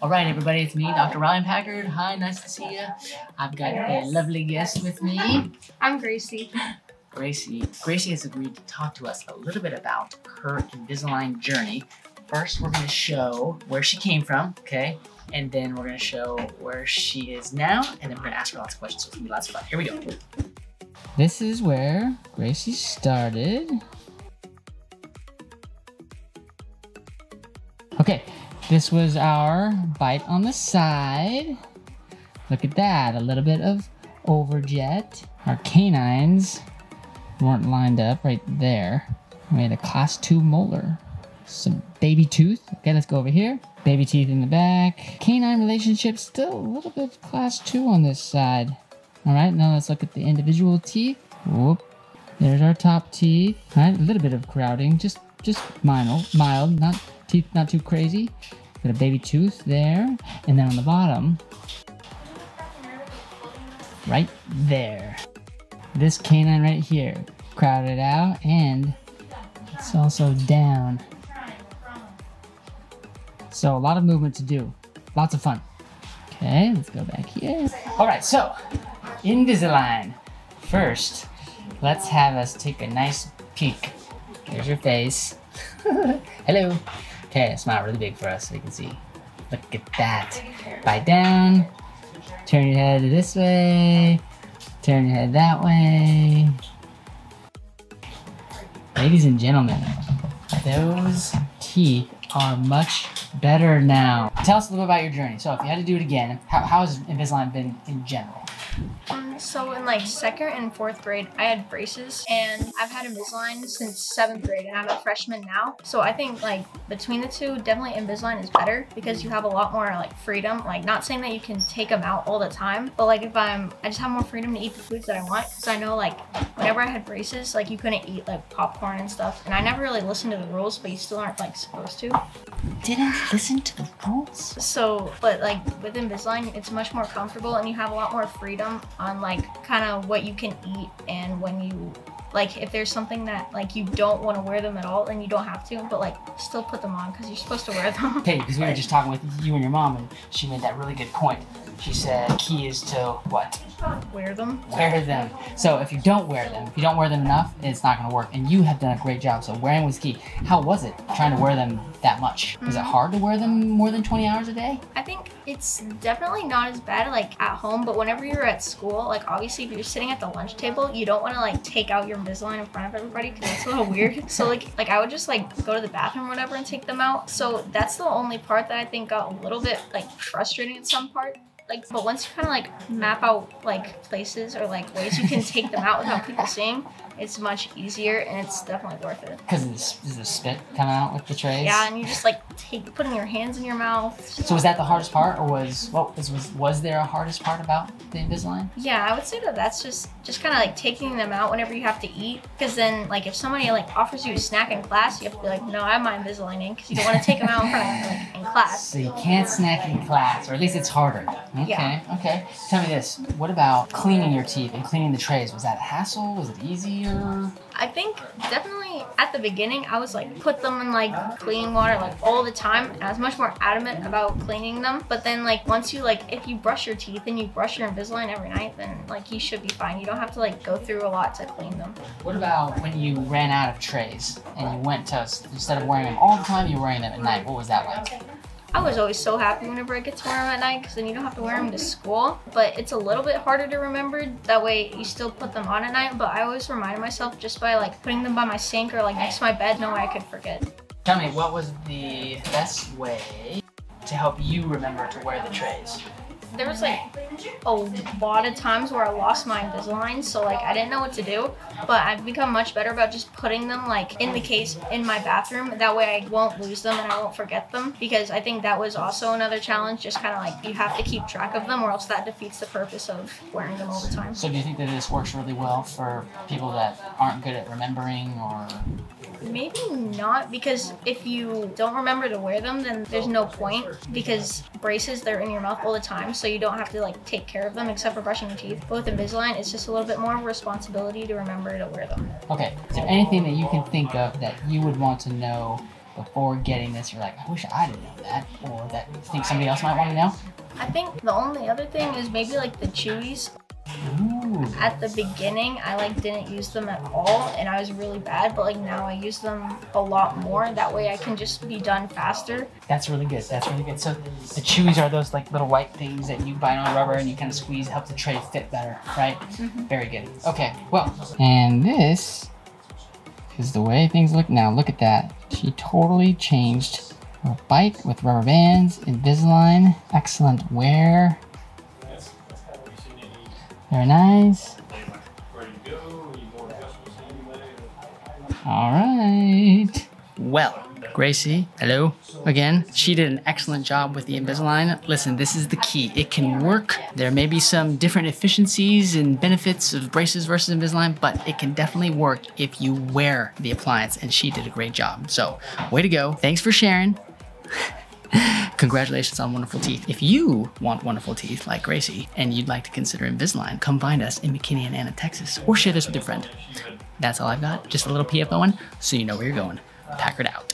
All right, everybody, it's me, Dr. Ryan Packard. Hi, nice to see you. I've got a lovely guest with me, I'm Gracie. Gracie. Gracie has agreed to talk to us a little bit about her Invisalign journey. First, we're going to show where she came from, okay? And then we're going to show where she is now, and then we're going to ask her lots of questions. So it's going to be lots of fun. Here we go. This is where Gracie started. This was our bite on the side. Look at that, a little bit of overjet. Our canines weren't lined up right there. We had a class two molar. Some baby tooth. Okay, let's go over here. Baby teeth in the back. Canine relationship still a little bit of class two on this side. All right, now let's look at the individual teeth. Whoop. There's our top teeth. All right, a little bit of crowding, just just mild, mild, not teeth, not too crazy. Got a baby tooth there, and then on the bottom, right there. This canine right here, crowded out, and it's also down. So a lot of movement to do, lots of fun. Okay, let's go back here. All right, so Invisalign. First, let's have us take a nice peek. Here's your face. Hello. Okay, it's not really big for us so you can see. Look at that. Bite down. Turn your head this way. Turn your head that way. Ladies and gentlemen, those teeth are much better now. Tell us a little bit about your journey. So if you had to do it again, how, how has Invisalign been in general? Um, so in like second and fourth grade, I had braces, and I've had Invisalign since seventh grade, and I'm a freshman now. So I think like between the two, definitely Invisalign is better because you have a lot more like freedom. Like not saying that you can take them out all the time, but like if I'm, I just have more freedom to eat the foods that I want because I know like whenever I had braces, like you couldn't eat like popcorn and stuff, and I never really listened to the rules, but you still aren't like supposed to. Didn't listen to the rules? So, but like with Invisalign, it's much more comfortable and you have a lot more freedom on like kind of what you can eat and when you like if there's something that like you don't want to wear them at all then you don't have to but like still put them on because you're supposed to wear them Okay, because we were just talking with you and your mom, and she made that really good point. She said key is to what? wear them Wear them. So if you don't wear them, if you don't wear them enough, it's not going to work. And you have done a great job. So wearing was key. How was it trying to wear them that much? Was it mm-hmm. hard to wear them more than 20 hours a day? i think it's definitely not as bad like at home but whenever you're at school like obviously if you're sitting at the lunch table you don't want to like take out your invisalign in front of everybody because it's a little weird so like like i would just like go to the bathroom or whatever and take them out so that's the only part that i think got a little bit like frustrating at some part like but once you kind of like map out like places or like ways you can take them out without people seeing it's much easier and it's definitely worth it Because is the spit coming out with the trays? yeah and you just like take putting your hands in your mouth So was that the hardest part, or was what was was, was there a hardest part about the Invisalign? Yeah, I would say that that's just just kind of like taking them out whenever you have to eat. Because then, like, if somebody like offers you a snack in class, you have to be like, no, I have my Invisalign in because you don't want to take them out in front of like in class. So you can't snack in class, or at least it's harder. Okay, Yeah. okay. Tell me this: What about cleaning your teeth and cleaning the trays? Was that a hassle? Was it easier? I think definitely at the beginning, I was like put them in like clean water like all the time, and I was much more adamant about cleaning them. But then, like once you like if you brush your teeth and you brush your Invisalign every night, then like you should be fine. You don't have to like go through a lot to clean them. What about when you ran out of trays and you went to instead of wearing them all the time, you were wearing them at night? What was that like? I was always so happy whenever I get to wear them at night because then you don't have to wear them to school. But it's a little bit harder to remember. That way you still put them on at night. But I always reminded myself just by like putting them by my sink or like next to my bed. No way I could forget. Tell me, what was the best way to help you remember to wear the trays? There was like a lot of times where I lost my Invisalign, so like I didn't know what to do. But I've become much better about just putting them like in the case in my bathroom. That way I won't lose them and I won't forget them. Because I think that was also another challenge. Just kind of like you have to keep track of them, or else that defeats the purpose of wearing them all the time. So do you think that this works really well for people that aren't good at remembering or Maybe not because if you don't remember to wear them, then there's no point because braces they're in your mouth all the time, so you don't have to like take care of them except for brushing your teeth. But with Invisalign, it's just a little bit more of a responsibility to remember to wear them. Okay, is there anything that you can think of that you would want to know before getting this you're like, I wish I didn't know that, or that you think somebody else might want to know? I think the only other thing is maybe like the chewies. Ooh. At the beginning, I like didn't use them at all, and I was really bad. But like now, I use them a lot more. That way, I can just be done faster. That's really good. That's really good. So the chewies are those like little white things that you bind on rubber and you kind of squeeze, help the tray fit better, right? Mm-hmm. Very good. Okay, well, and this is the way things look now. Look at that. She totally changed her bite with rubber bands, Invisalign, excellent wear. Very nice. All right. Well, Gracie, hello again. She did an excellent job with the Invisalign. Listen, this is the key. It can work. There may be some different efficiencies and benefits of braces versus Invisalign, but it can definitely work if you wear the appliance, and she did a great job. So, way to go. Thanks for sharing. Congratulations on wonderful teeth. If you want wonderful teeth like Gracie and you'd like to consider Invisalign, come find us in McKinney and Anna, Texas, or share this with your friend. That's all I've got. Just a little PFOin', so you know where you're going. Packard out.